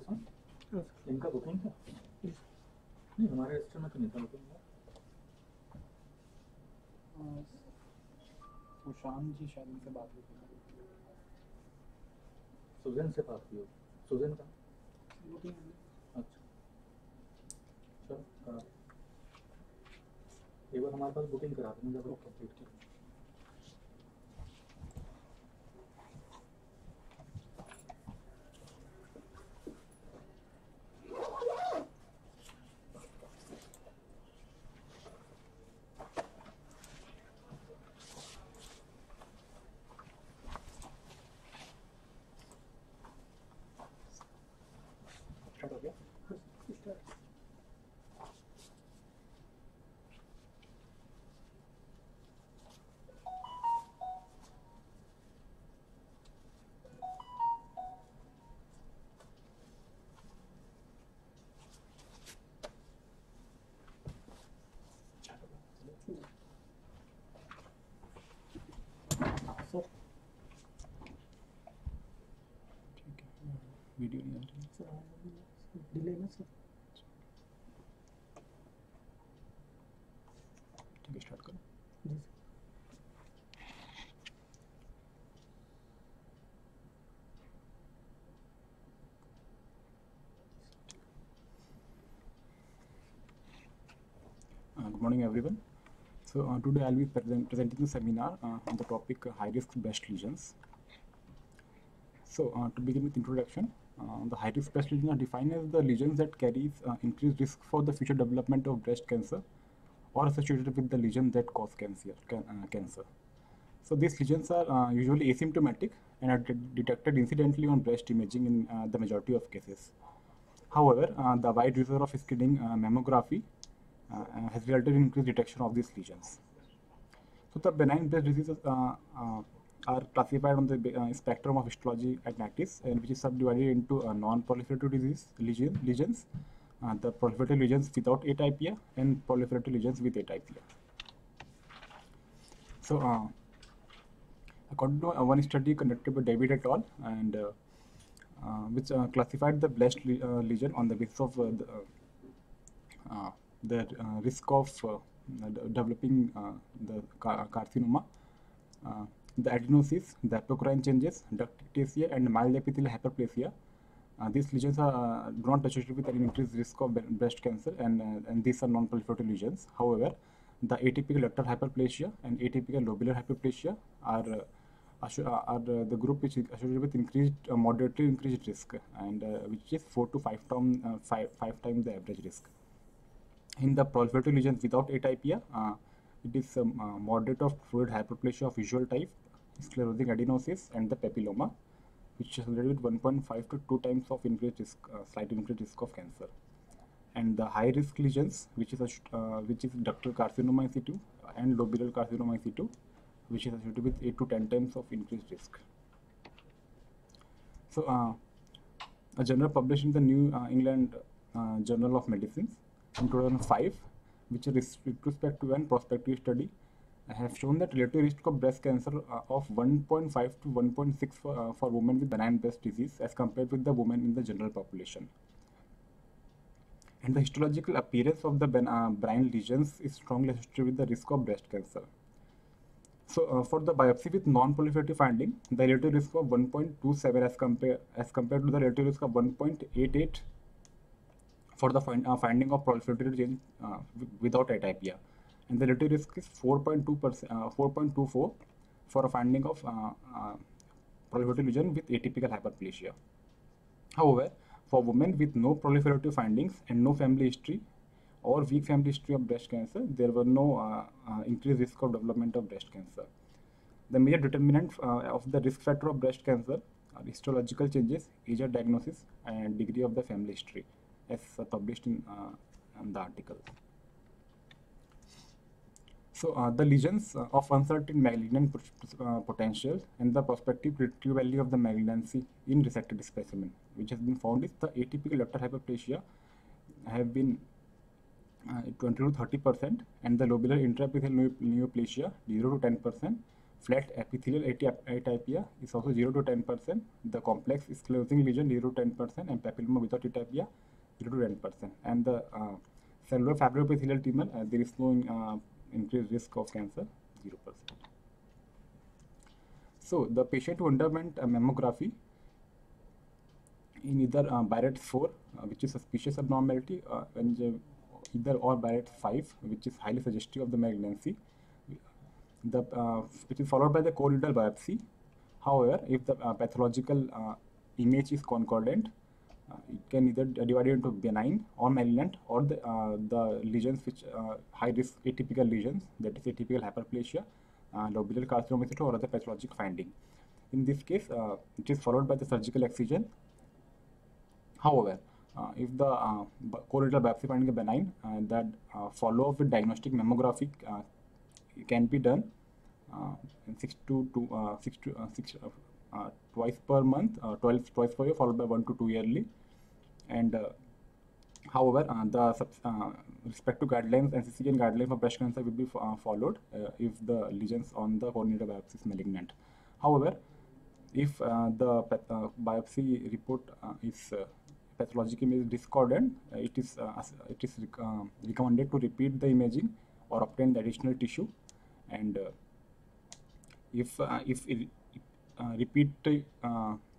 this one इनका booking था नहीं हमारे रजिस्टर में तो नहीं था बुकिंग वो शाम जी शायद उनसे बात हुई सुजन से बात की हो। सुजन का? अच्छा। चलो करा एक बार हमारे पास बुकिंग करा देना जब कंप्लीट की वीडियो नहीं आ रही सर डिले ना सर ठीक है स्टार्ट करो जी Uh, good morning, everyone. So uh, today I'll be present, presenting the seminar uh, on the topic uh, high-risk breast lesions. So uh, to begin with introduction, uh, the high-risk breast lesions are defined as the lesions that carries uh, increased risk for the future development of breast cancer or associated with the lesion that cause cancer. Can, uh, cancer. So these lesions are usually asymptomatic and are de- detected incidentally on breast imaging in the majority of cases. However, uh, the wide use of screening uh, mammography uh, has resulted in increased detection of these lesions. So the benign breast diseases are classified on the uh, spectrum of histology at NATIS, and which is subdivided into uh, non-proliferative disease lesion, lesions, uh, the proliferative lesions without atypia, and proliferative lesions with atypia. So, uh, according to uh, one study conducted by David et al. and uh, which classified the breast le- lesion on the basis of the, the risk of developing the car- carcinoma, the adenosis, the apocrine changes, duct ectasia, and mild epithelial hyperplasia. Uh, these lesions are uh, not associated with an increased risk of breast cancer, and, uh, and these are non-proliferative lesions. However, the atypical ductal hyperplasia and atypical lobular hyperplasia are uh, uh, are uh, the group which is associated with increased uh, moderately increased risk, and which is four to five time uh, five five times the average risk. In the proliferative lesions without atypia, it is um, uh, moderate of florid hyperplasia of usual type, sclerosing adenosis, and the papilloma, which is related with 1.5 to 2 times of increased risk, uh, slight increased risk of cancer. And the high risk lesions, which is a, uh, which is ductal carcinoma in situ and lobular carcinoma in situ, which is associated with 8 to 10 times of increased risk. So, uh, a journal published in the New uh, England uh, Journal of Medicine in 2005, which is retrospective and prospective study, have shown that relative risk of breast cancer uh, of 1.5 to 1.6 for, uh, for women with benign breast disease as compared with the women in the general population. And the histological appearance of the uh, benign lesions is strongly associated with the risk of breast cancer. So, uh, for the biopsy with non-proliferative finding, the relative risk of 1.27 as compare as compared to the relative risk of 1.88 for the find, uh, finding of proliferative change uh, without atypia, and the relative risk is 4.2 percent, uh, 4.24 for a finding of uh, uh, proliferative lesion with atypical hyperplasia. However, for women with no proliferative findings and no family history or weak family history of breast cancer, there were no increased risk of development of breast cancer. The major determinant of the risk factor of breast cancer are histological changes, age of diagnosis, and degree of the family history, as uh, published in, uh, in the article. So, uh, the lesions uh, of uncertain malignant uh, potential and the prospective predictive value of the malignancy in resected specimen, which has been found is the atypical ductal hyperplasia have been uh, 20 to 30 percent, and the lobular intraepithelial neoplasia 0 to 10 percent, flat epithelial atypia is also 0 to 10 percent. The complex sclerosing lesion 0 to 10 percent, and papilloma without atypia 0 to 10 percent. And the uh, cellular fibroepithelial tumor, uh, there is no uh, increased risk of cancer 0 percent. So the patient who underwent a mammography in either uh, BI-RADS 4, uh, which is suspicious abnormality, uh, and uh, either or BI-RADS 5, which is highly suggestive of the malignancy. The, uh, it is followed by the core-needle biopsy. However, if the uh, pathological uh, image is concordant, uh, it can either divide into benign or malignant or the, uh, the lesions which uh, high risk atypical lesions, that is atypical hyperplasia, uh, lobular carcinoma etc. or other pathologic finding. In this case, uh, it is followed by the surgical excision However, uh, if the uh, core-needle biopsy finding is benign, uh, that uh, follow-up with diagnostic mammography uh, can be done uh, six to two, uh, six to uh, six uh, uh, twice per month, uh, 12 twice per year, followed by one to two yearly. And uh, however, uh, the uh, respective guidelines, and NCCN guidelines for breast cancer will be uh, followed uh, if the lesions on the core-needle biopsy is malignant. However, if uh, the biopsy report is pathologic image discordant, it is it is rec- um, recommended to repeat the imaging or obtain the additional tissue. And if if it, repeat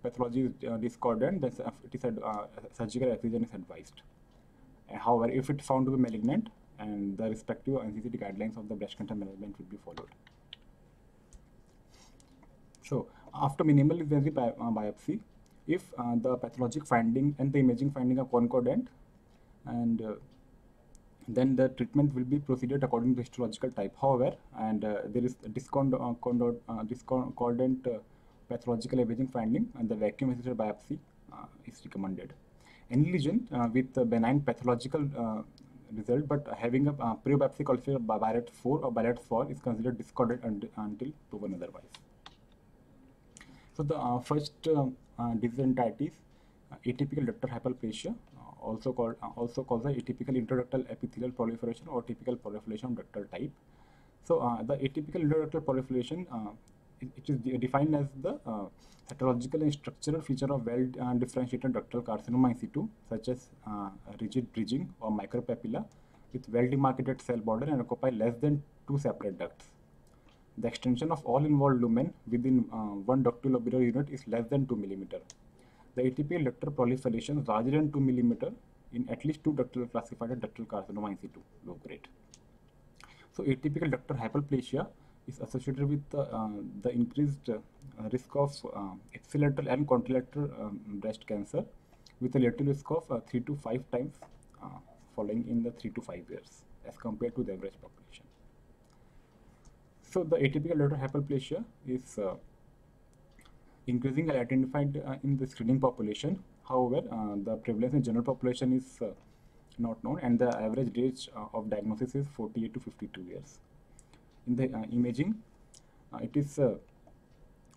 pathology is uh, discordant, then it is uh, surgical excision is advised. Uh, However, if it is found to be malignant, and the respective NCCN guidelines of the breast cancer management will be followed. So, after minimal invasive bi- uh, biopsy, if uh, the pathologic finding and the imaging finding are concordant, and uh, then the treatment will be proceeded according to histological type. However, and uh, there is discond- uh, discordant pathological imaging finding, and the vacuum assisted biopsy uh, is recommended. Any lesion uh, with benign pathological uh, result but having a uh, pre-biopsy culture by BI-RADS 4 or BI-RADS 4 is considered discordant und- until proven otherwise. So the uh, first um, uh, disease entity is uh, atypical ductal hyperplasia, uh, also called uh, also called the atypical intraductal epithelial proliferation or typical proliferation ductal type. So uh, the atypical intraductal proliferation uh, it, is defined as the uh, cytological and structural feature of well uh, differentiated ductal carcinoma in situ, such as uh, rigid bridging or micropapilla with well demarcated cell border and occupy less than two separate ducts. The extension of all involved lumen within uh, one ductulobular unit is less than 2 mm. The atypical ductal proliferation is larger than 2 mm in at least two ductal classified ductal carcinoma in situ, low grade. So atypical ductal hyperplasia is associated with the, uh, the increased uh, risk of uh, ipsilateral and contralateral um, breast cancer with a lateral risk of uh, 3 to 5 times uh, following in the 3 to 5 years as compared to the average population. So the atypical ductal hyperplasia is uh, increasing and identified uh, in the screening population. However, uh, the prevalence in general population is uh, not known and the average age uh, of diagnosis is 48 to 52 years. In the uh, imaging, uh, it is uh,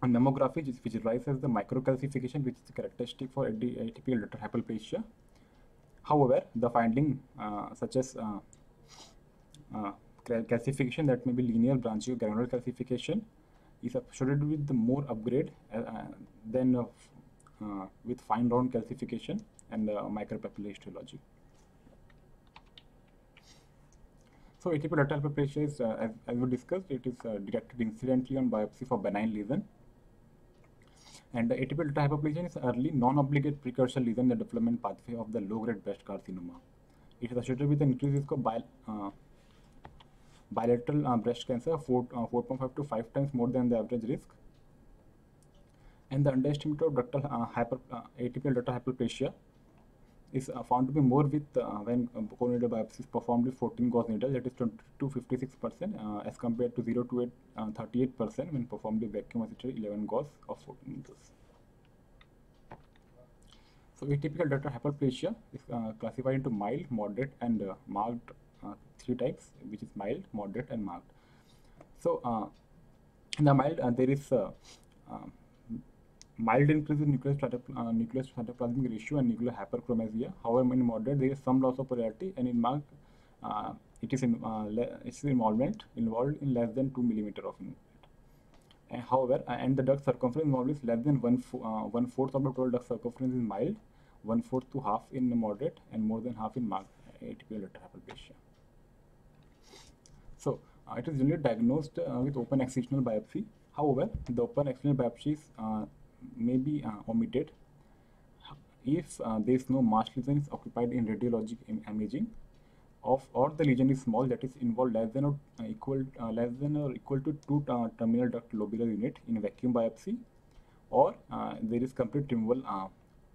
a mammography which visualizes the microcalcification which is characteristic for atypical ductal hyperplasia. However, the finding such as calcification that may be linear branchiogranular calcification is associated with the more upgrade uh, than uh, uh, with fine round calcification and uh, micropapillary histology. So atypical ductal hyperplasia is, uh, as, as we discussed, it is uh, detected incidentally on biopsy for benign lesion. And the atypical ductal hyperplasia is early non-obligate precursor lesion in the development pathway of the low-grade breast carcinoma. It is associated with an increased risk of bi- uh, bilateral uh, breast cancer, 4, uh, 4.5 to 5 times more than the average risk. And the underestimate of ductal uh, hyper, ductal hyperplasia is uh, found to be more with uh, when uh, core biopsy is performed with 14 gauge needle, that is 20 to 56 percent, uh, as compared to 0 to 8, uh, 38 percent when performed with vacuum assisted 11 gauge of 14 needles. So atypical ductal hyperplasia is uh, classified into mild, moderate, and uh, marked uh, three types, which is mild, moderate, and marked. So in the mild, there is um, mild increase in nucleus, uh, nucleus cytoplasmic ratio and nuclear hyperchromasia. However, in moderate, there is some loss of polarity, and in marked, uh, it is in uh, its involvement involved in less than 2 millimeter of involvement. And however, uh, and the duct circumference involved is less than one, uh, one fourth of the total duct circumference in mild, one fourth to half in moderate, and more than half in marked atypical lateral hyperplasia. So, it is generally diagnosed with open excisional biopsy. However, the open excisional biopsies uh, may be uh, omitted if uh, there is no mass lesion is occupied in radiologic im- imaging of or the lesion is small that is involved less than or uh, equal less than or equal to two terminal duct lobular unit in vacuum biopsy or there is complete removal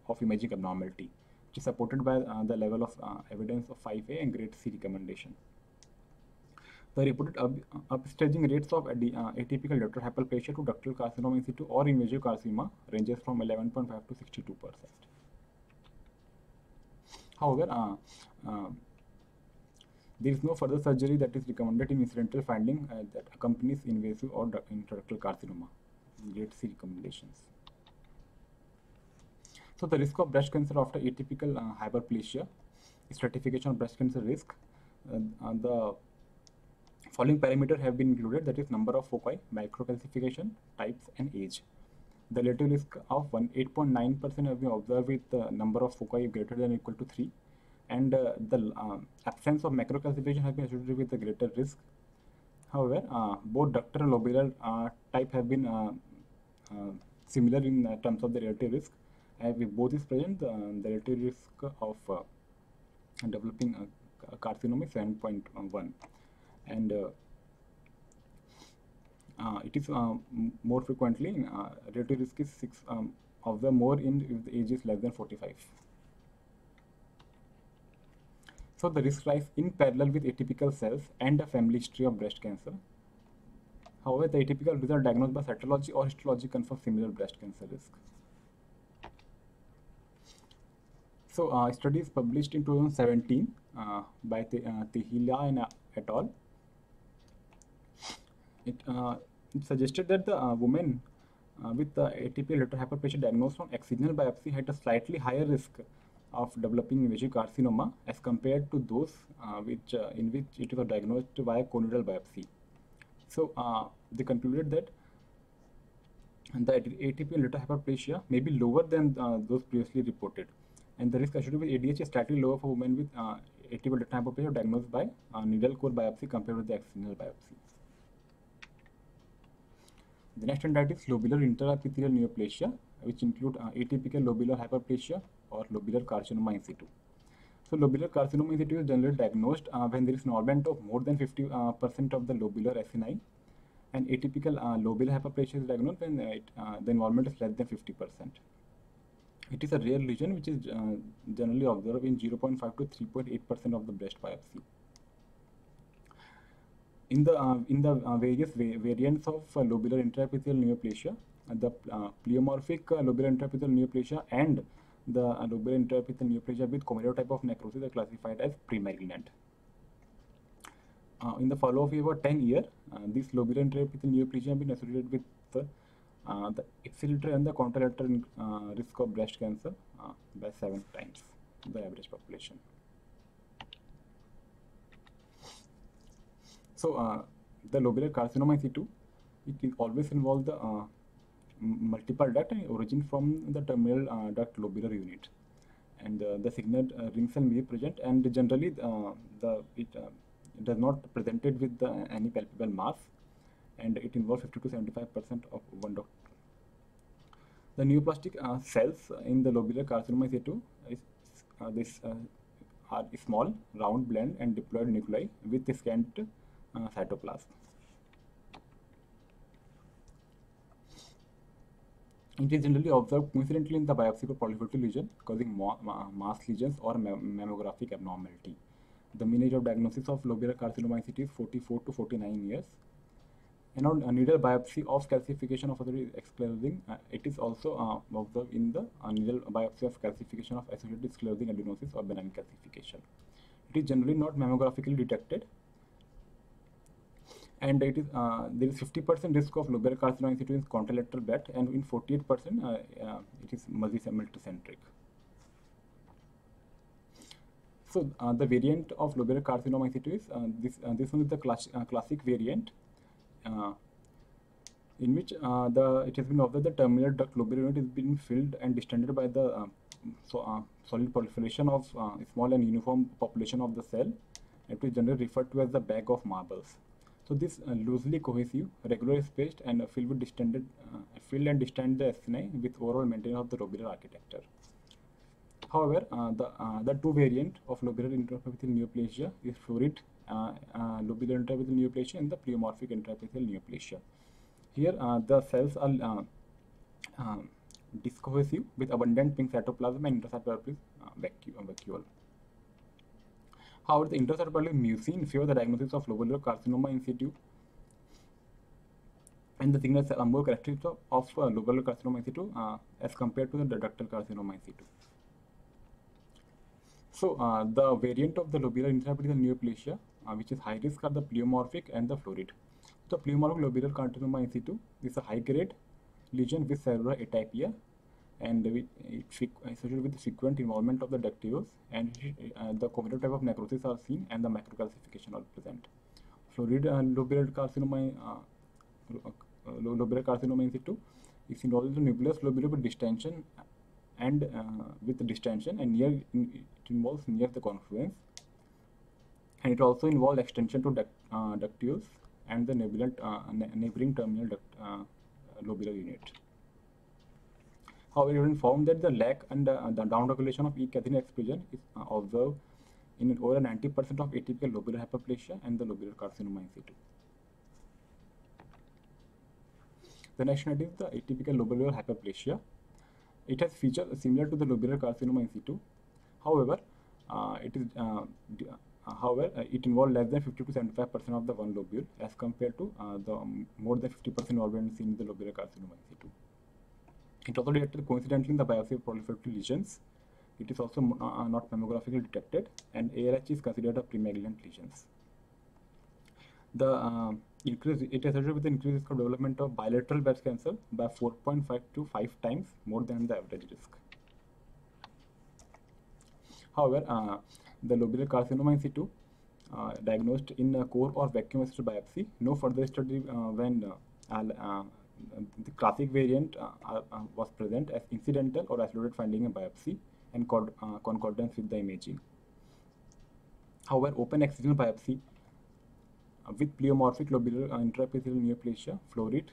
of imaging abnormality which is supported by the level of evidence of 5A and grade C recommendation. The reported up, upstaging rates of uh, atypical ductal hyperplasia to ductal carcinoma in situ or invasive carcinoma ranges from 11.5 to 62 percent. However, uh, uh, there is no further surgery that is recommended in incidental finding uh, that accompanies invasive or du- intraductal carcinoma. Grade C recommendations. So the risk of breast cancer after atypical uh, hyperplasia, stratification of breast cancer risk, uh, the following parameters have been included that is number of foci, microcalcification, types and age. The relative risk of one 8.9% have been observed with the number of foci greater than or equal to 3 and uh, the uh, absence of macrocalcification has been associated with the greater risk. However, uh, both ductal and lobular uh, type have been uh, uh, similar in terms of the relative risk. And if both is present, the relative risk of developing a carcinoma is 7.1 and uh, uh, it is uh, more frequently relative risk is 6 um, of the more in if the age is less than 45 so the risk rise in parallel with atypical cells and a family history of breast cancer. However the atypical result diagnosed by cytology or histology confirm similar breast cancer risk. So uh, study is published in 2017 uh, by Te- uh, and et al it, uh, it suggested that the uh, woman uh, with the atypical lateral hyperplasia diagnosed from excisional biopsy had a slightly higher risk of developing invasive carcinoma as compared to those which in which it was diagnosed via core-needle biopsy. So they concluded that the atypical lateral hyperplasia may be lower than uh, those previously reported, and the risk associated with ADH is slightly lower for women with uh, atypical lateral hyperplasia diagnosed by uh, needle core biopsy compared with the excisional biopsy. The next entity is lobular intraepithelial neoplasia, which include uh, atypical lobular hyperplasia or lobular carcinoma in situ. So lobular carcinoma in situ is generally diagnosed uh, when there is an involvement of more than 50% uh, of the lobular acini, and atypical uh, lobular hyperplasia is diagnosed when uh, it, uh, the involvement is less than 50%. It is a rare lesion which is generally observed in 0.5 to 3.8% of the breast biopsy in the uh, in the uh, various va- variants of uh, lobular intraepithelial neoplasia, the pleomorphic lobular intraepithelial neoplasia and the lobular intraepithelial neoplasia with comedotype type of necrosis are classified as premalignant. Uh, in the follow-up of over 10 years, uh, these lobular intraepithelial neoplasia have been associated with the, uh, the ipsilateral and the contralateral risk of breast cancer by seven times the average population. So uh, the lobular carcinoma in situ, it is always involve the uh, multiple duct origin from the terminal uh, duct lobular unit, and uh, the signet uh, ring cell may be present, and generally uh, the it, uh, does not presented with the, any palpable mass, and it involves 50 to 75 percent of one duct. The neoplastic cells in the lobular carcinoma in situ is this are small, round, blend, and diploid nuclei with scant uh, cytoplasm. It is generally observed coincidentally in the biopsy for proliferative lesion causing ma- ma- mass lesions or ma- mammographic abnormality. The mean age of diagnosis of lobular carcinoma is 44 to 49 years. And on a needle biopsy of calcification of other sclerosing, uh, it is also uh, observed in the uh, needle biopsy of calcification of associated sclerosing adenosis or benign calcification. It is generally not mammographically detected and it is uh, there is 50% risk of lobular carcinoma in situ in contralateral bat and in 48% uh, uh, it is multicentric. So uh, the variant of lobular carcinoma in situ is uh, this uh, this one is the class, classic variant. In which the it has been observed the terminal duct lobular unit is being filled and distended by the uh, so, solid proliferation of small and uniform population of the cell. and It is generally referred to as the bag of marbles. So this uh, loosely cohesive, regularly spaced, and uh, filled with distended, uh, filled and distended the acini with overall maintenance of the lobular architecture. However, uh, the uh, the two variant of lobular intraepithelial neoplasia is florid uh, uh, lobular intraepithelial neoplasia and the pleomorphic intraepithelial neoplasia. Here, uh, the cells are uh, um, discohesive with abundant pink cytoplasm and intracellular uh, vacu- uh, vacuole. However, the intracellular mucin favor the diagnosis of lobular carcinoma in situ and the signals are more characteristic of, of uh, lobular carcinoma in situ uh, as compared to the ductal carcinoma in situ. So, uh, the variant of the lobular intraepithelial neoplasia, uh, which is high risk, are the pleomorphic and the florid. The pleomorphic lobular carcinoma in situ is a high grade lesion with cellular atypia and it associated with frequent involvement of the ductules and uh, the cognitive type of necrosis are seen and the macrocalcification are present. Florid uh, lobular carcinoma, uh, uh, lo- lobular carcinoma in situ is involved in the nucleus lobular distension and uh, with the distension and near in, it involves near the confluence and it also involves extension to duct, uh, ductules and the neighboring, uh, neighboring terminal duct, lobular unit. However, it found that the lack and uh, the downregulation of E-cadherin expression is uh, observed in over 90% of atypical lobular hyperplasia and the lobular carcinoma in situ. The next slide is the atypical lobular hyperplasia. It has features similar to the lobular carcinoma in situ. However, uh, it is uh, uh, however uh, it involves less than 50 to 75 percent of the one lobule as compared to the um, more than 50 percent involvement seen in the lobular carcinoma in situ. It also detected coincidentally in the biopsy of proliferative lesions. It is also uh, uh, not mammographically detected, and ALH is considered a premalignant lesions. The uh, increase it is associated with the increased risk of development of bilateral breast cancer by 4.5 to 5 times more than the average risk. However, uh, the lobular carcinoma in situ uh, diagnosed in a core or vacuum assisted biopsy, no further study uh, when uh, uh, the classic variant uh, uh, uh, was present as incidental or isolated finding in biopsy and cord- concordance with the imaging. However, open excisional biopsy with pleomorphic lobular uh, intraepithelial neoplasia, florid,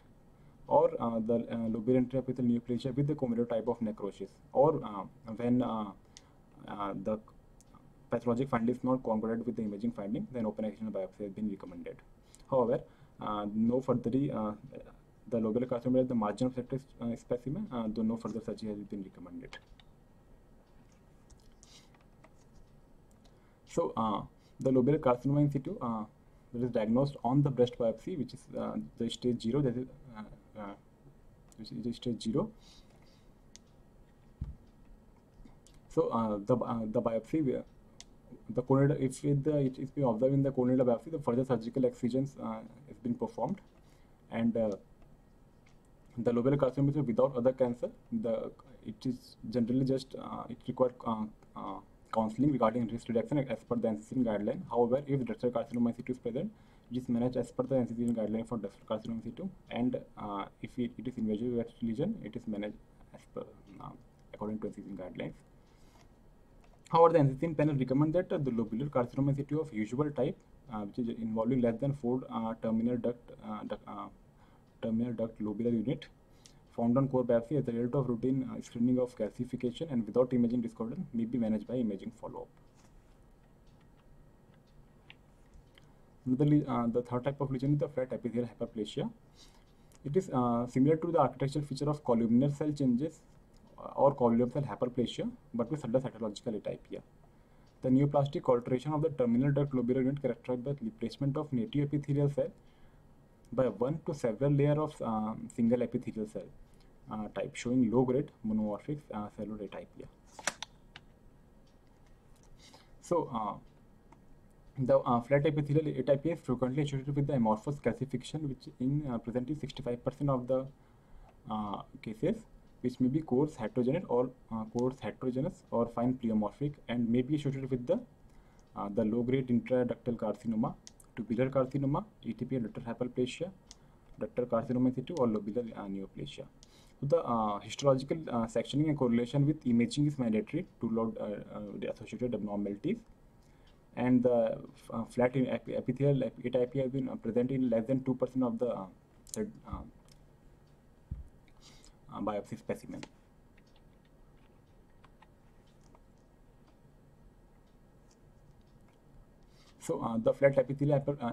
or uh, the uh, lobular intraepithelial neoplasia with the comorbid type of necrosis, or uh, when the pathologic finding is not concordant with the imaging finding, then open excisional biopsy has been recommended. However, no further the lobular carcinoma at the margin of selected uh, specimen, uh, though no further surgery has been recommended. So, uh, the lobular carcinoma in situ uh, that is diagnosed on the breast biopsy, which is uh, the stage zero, that is, uh, uh, which is the stage zero. So, uh, the the biopsy, the core-needle, if it, the, it is observed in the core-needle biopsy, the further surgical excisions uh, has been performed, and the lobular carcinoma without other cancer. The it is generally just uh, it requires uh, uh, counseling regarding risk reduction as per the NCCN guideline. However, if ductal carcinoma in situ is present, it is managed as per the NCCN guideline for ductal carcinoma in situ, and uh, if it, it is invasive lesion, it is managed as per uh, according to NCCN guidelines. However, the NCCN panel recommend that uh, the lobular carcinoma in situ of usual type, which is involving less than four terminal duct, duct terminal duct lobular unit, found on core biopsy as a result of routine uh, screening of calcification and without imaging discordance may be managed by imaging follow-up. Another uh, the third type of lesion is the flat epithelial hyperplasia. It is uh, similar to the architectural feature of columnar cell changes uh, or columnar cell hyperplasia, but with subtle cytological atypia. The neoplastic alteration of the terminal duct lobular unit characterized by replacement of native epithelial cell by one to several layer of um, single epithelial cell uh, type showing low grade monomorphic uh, cellular atypia. So, uh, the uh, flat epithelial atypia is frequently associated with the amorphous calcification, which in uh, present is 65% of the uh, cases, which may be coarse heterogeneous or coarse heterogeneous or fine pleomorphic, and may be associated with the the low grade intraductal carcinoma, tubular carcinoma atypical ductal hyperplasia ductal carcinoma situ or lobular neoplasia तो the histological sectioning and correlation with imaging is mandatory to load associated abnormalities and the flat in epithelial atypia present in less than two percent of the biopsy specimen So uh, the flat epithelial uh,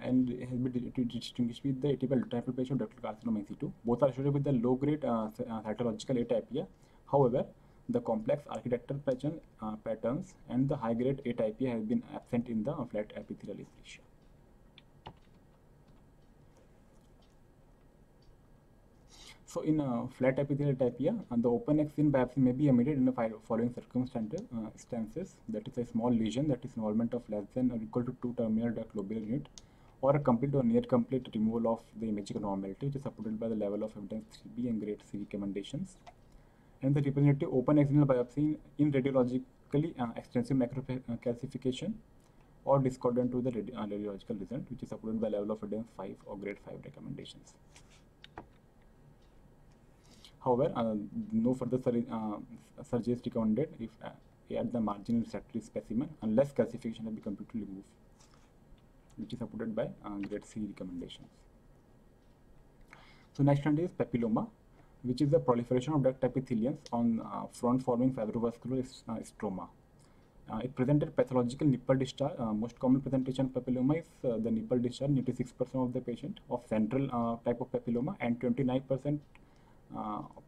and has been di- di- distinguished with the atypical hyperplasia of ductal carcinoma in situ. Both are associated with the low-grade uh, uh, cytological atypia. However, the complex architectural pattern, uh, patterns and the high-grade atypia have been absent in the flat epithelial aplasia. So in uh, flat epithelial atypia, uh, the open excision biopsy may be omitted in the following circumstances. Uh, that is a small lesion that is involvement of less than or equal to two terminal duct lobular unit, or a complete or near complete removal of the imaging abnormality, which is supported by the level of evidence 3B and grade C recommendations. And the representative open excisional biopsy in radiologically uh, extensive macrocalcification or discordant to the radi- uh, radiological result, which is supported by level of evidence 5 or grade 5 recommendations. However, uh, no further sur- uh, surgery is recommended if uh, at the margin refractory specimen unless calcification has been completely removed, which is supported by uh, grade C recommendations. So next one is papilloma, which is the proliferation of duct epitheliums on uh, frond-forming fibrovascular stroma. Uh, it presented pathological nipple discharge. Uh, most common presentation of papilloma is uh, the nipple discharge, 96% of the patient of central type of papilloma and 29% uh,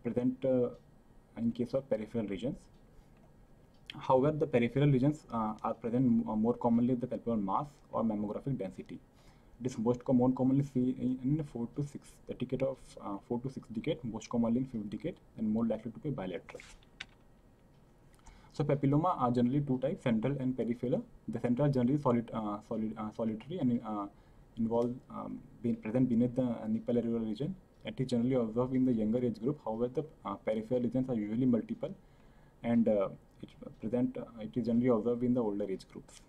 present uh, in case of peripheral regions. However, the peripheral regions uh, are present uh, more commonly the palpable mass or mammographic density. It is most com- more commonly seen in in 4 to 6, the decade of uh, 4 to 6 decade, most commonly in 5th decade, and more likely to be bilateral. So papilloma are generally two types, central and peripheral. The central generally solid, uh, solid, uh, solitary and uh, involve um, being present beneath the uh, nipple region. It is generally observed in the younger age group. However, the uh, peripheral lesions are usually multiple, and uh, it present uh, it is generally observed in the older age groups.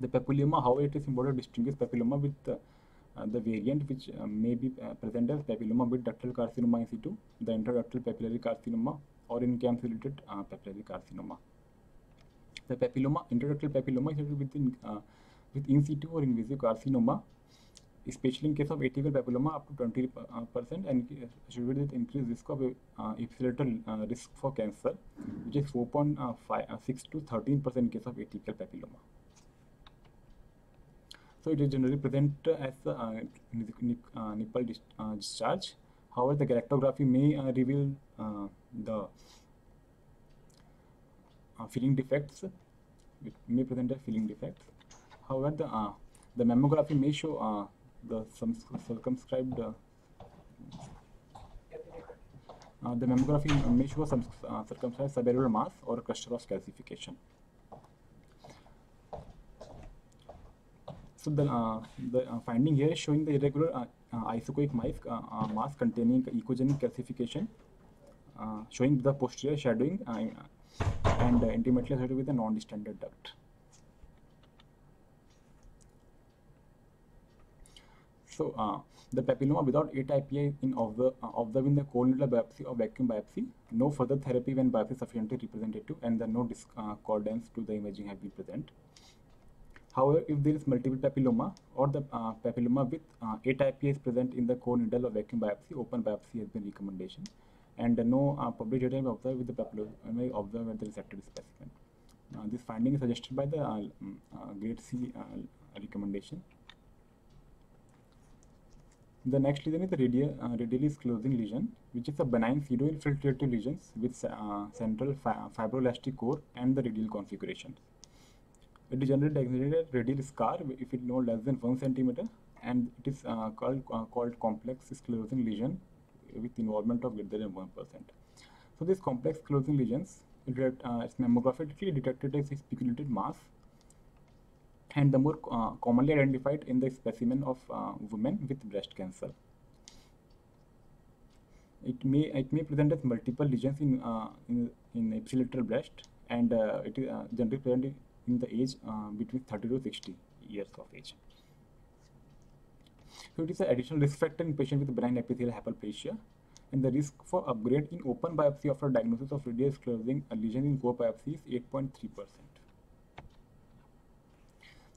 The papilloma, how it is important to distinguish papilloma with uh, uh, the variant which uh, may be uh, present as papilloma with ductal carcinoma in situ, the intraductal papillary carcinoma, or encapsulated uh, papillary carcinoma. The papilloma, intraductal papilloma is with, in, uh, with in situ or invasive carcinoma, especially in case of atypical papilloma up to 20 uh, percent and uh, associated with increased risk of uh, epithelial uh, risk for cancer, which is 4.6 uh, to 13 percent in case of atypical papilloma. So it is generally present uh, as uh, nip- nip- uh, nipple dis- uh, discharge. However, the galactography may uh, reveal uh, the uh, filling defects. It may present as filling defects. However, the uh, the mammography may show uh, the circumscribed. Uh, uh, the mammography may show some circumscribed subareolar mass or cluster of calcification. So the, uh, the uh, finding here is showing the irregular uh, uh, isoechoic uh, mass containing echogenic calcification, showing the posterior shadowing and intimately associated with the non-distended duct. So uh, the papilloma without atypia in observe, uh, observed in the colonial biopsy or vacuum biopsy, no further therapy when biopsy is sufficiently representative and the no discordance to the imaging have been present. However, if there is multiple papilloma or the uh, papilloma with uh, atypia is present in the core needle or vacuum biopsy, open biopsy has been recommendation. And uh, no uh, published data observed with the papilloma observed at the resected specimen. Uh, this finding is suggested by the uh, mm, uh, grade C uh, recommendation. The next lesion is the radial, uh, radially sclerosing lesion, which is a benign pseudo-infiltrative lesions with uh, central fi fibroelastic core and the radial configuration. It is generally designated radial scar if it no less than 1 centimeter and it is uh, called, uh, called complex sclerosing lesion with involvement of greater than 1%. So these complex sclerosing lesions, it, uh, it's mammographically detected as a spiculated mass and the more uh, commonly identified in the specimen of uh, women with breast cancer. It may it may present as multiple lesions in uh, in, in ipsilateral breast, and uh, it is uh, generally present in the age uh, between 30 to 60 years of age. So it is an additional risk factor in patient with benign epithelial hyperplasia. And the risk for upgrade in open biopsy after diagnosis of radius closing a lesion in core biopsy is 8.3%.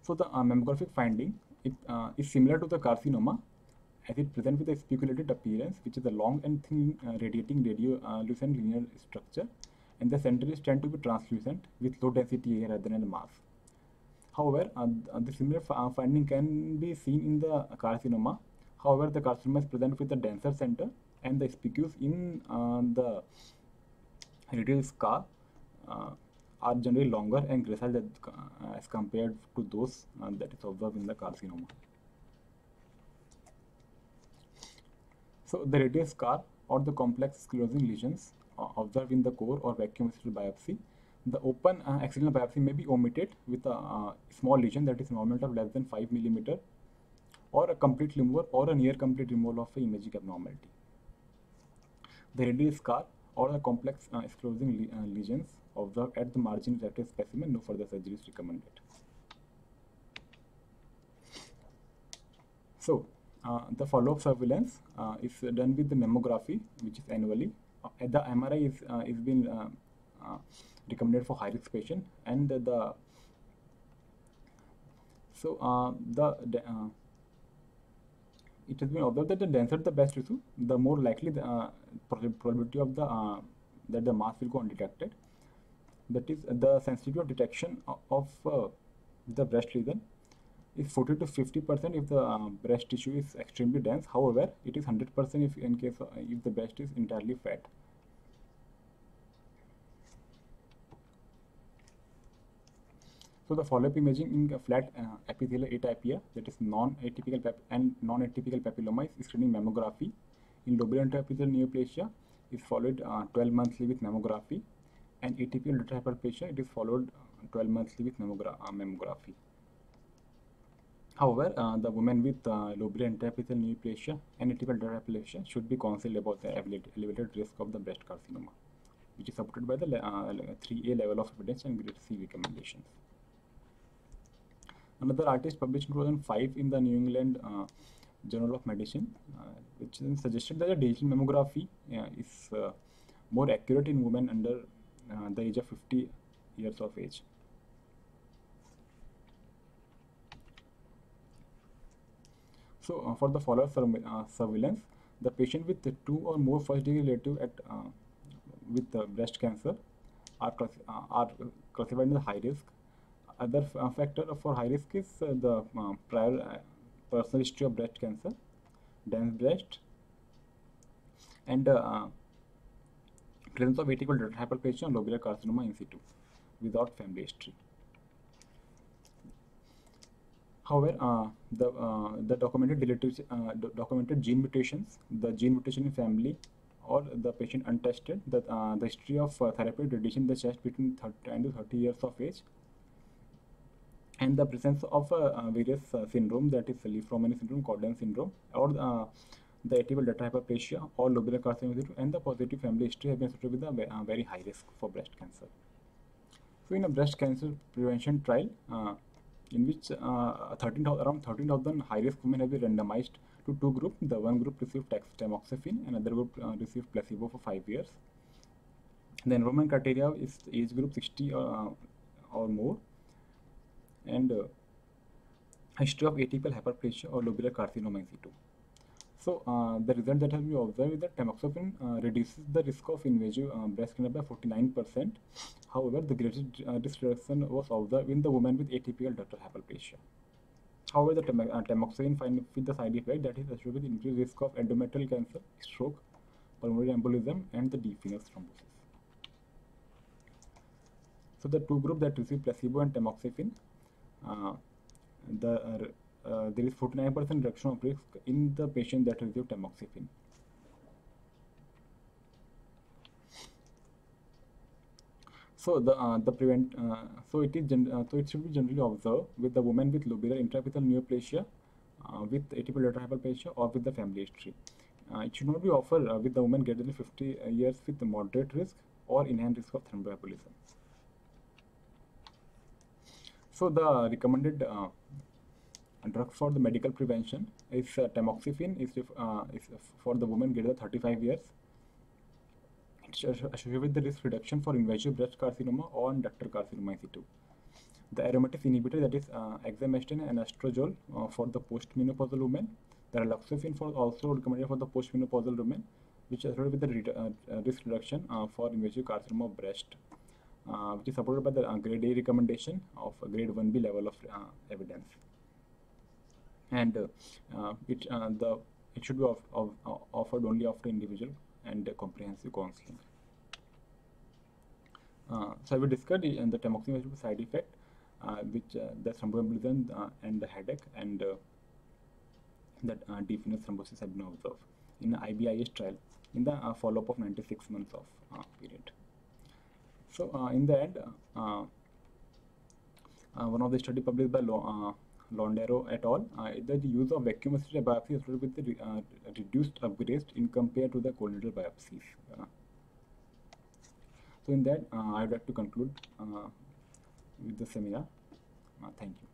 So the uh, mammographic finding it, uh, is similar to the carcinoma as it presents with a spiculated appearance, which is a long and thin uh, radiating radiolucent linear structure, and the center is tend to be translucent with low density rather than mass. However, uh, the similar uh, finding can be seen in the carcinoma. However, the carcinoma is present with a denser center and the spicules in uh, the radial scar uh, are generally longer and gracile uh, as compared to those uh, that is observed in the carcinoma. So the radial scar or the complex sclerosing lesions uh, observed in the core or vacuum assisted biopsy, the open uh, accidental biopsy may be omitted with a uh, small lesion that is normal of less than 5 millimeter or a complete removal or a near complete removal of a imaging abnormality. The radial scar or the complex uh, sclerosing le uh, lesions observed at the margin of the specimen, no further surgery is recommended. So, uh, the follow-up surveillance uh, is done with the mammography, which is annually. The MRI is uh, is been recommended for high-risk patient, and the so uh, the, the uh, it has been observed that the denser the breast tissue, the more likely the uh, probability of the uh, that the mass will go undetected. That is, the sensitivity of detection of uh, the breast lesion is 40 to 50 percent if the uh, breast tissue is extremely dense. However, it is 100 percent if in case uh, if the breast is entirely fat. So the follow-up imaging in flat uh, epithelial atypia, that is non-atypical and non-atypical papilloma, is screening mammography. In lobular intraepithelial neoplasia, is followed uh, 12 monthly with mammography, and atypical hyperplasia, it is followed uh, 12 monthly with mammogra- uh, mammography. However, uh, the women with uh, lobular intraepithelial neoplasia and atypical hyperplasia should be concerned about the elevated, risk of the breast carcinoma, which is supported by the uh, 3A level of evidence and grade C recommendations. Another artist published in 2005 in the New England uh, Journal of Medicine, uh, which then suggested that the digital mammography uh, is uh, more accurate in women under the age of 50 years of age. So, for the follow-up surve- surveillance, the patient with the two or more first-degree relative at uh, with breast cancer are, are classified the high risk. Other uh, factor for high risk is uh, the uh, prior personal history of breast cancer, dense breast, and presence of atypical ductal hyperplasia and lobular carcinoma in situ without family history. However, uh, the uh, the documented deleted, uh, do- documented gene mutations, the gene mutation in family, or the patient untested, the the history of therapeutic radiation in the chest between 30 and 30 years of age, and the presence of uh, uh, various uh, syndrome that is Li-Fraumeni syndrome, Cowden syndrome, or the atypical ductal hyperplasia or lobular carcinoma, and the positive family history have been associated with a very high risk for breast cancer. So, in a breast cancer prevention trial, uh, in which uh, 13, thou- around 13,000 high-risk women have been randomized to two groups. The one group received tamoxifen, another group uh, received placebo for five years. The enrollment criteria is age group 60 uh, or more, and uh, history of atypical hyperplasia or lobular carcinoma in situ. So, uh, the result that has been observed is that tamoxifen uh, reduces the risk of invasive uh, breast cancer by 49%. However, the greatest uh, risk reduction was observed in the women with atypical ductal hyperplasia. However, the tam- uh, tamoxifen find with the side effect that is associated with increased risk of endometrial cancer, stroke, pulmonary embolism, and the deep venous thrombosis. So, the two groups that receive placebo and tamoxifen, uh, the uh, uh, there is 49% reduction of risk in the patient that received tamoxifen. So the uh, the prevent uh, so it is uh, so it should be generally observed with the woman with lobular intraepithelial neoplasia, uh, with atypical ductal hyperplasia, or with the family history. It should not be offered with the woman greater than 50 years with moderate risk or enhanced risk of thromboembolism. So the recommended uh, drugs for the medical prevention is uh, tamoxifen is, uh, is for the woman greater than 35 years. It's associated with the risk reduction for invasive breast carcinoma or ductal carcinoma in. The aromatase inhibitor that is uh, exemestane and anastrozole uh, for the postmenopausal women. The raloxifene for also recommended for the postmenopausal women, which is associated with the uh, risk reduction uh, for invasive carcinoma of breast, uh, which is supported by the uh, grade A recommendation of grade 1B level of uh, evidence. And uh, uh, it uh, the it should be of, of, offered only after individual and comprehensive counseling. So I will discuss the, the tamoxifen side effect, which the thromboembolism and the headache and that uh, deep venous thrombosis have been observed in the IBIS trial in the follow-up of 96 months of period. So uh, in the end, uh, uh, one of the study published by Lo, uh, Londero et al. Uh, that the use of vacuum assisted biopsy is associated with the re- reduced upgrades in compared to the colorectal biopsies. So in that, I would like to conclude with the seminar. Thank you.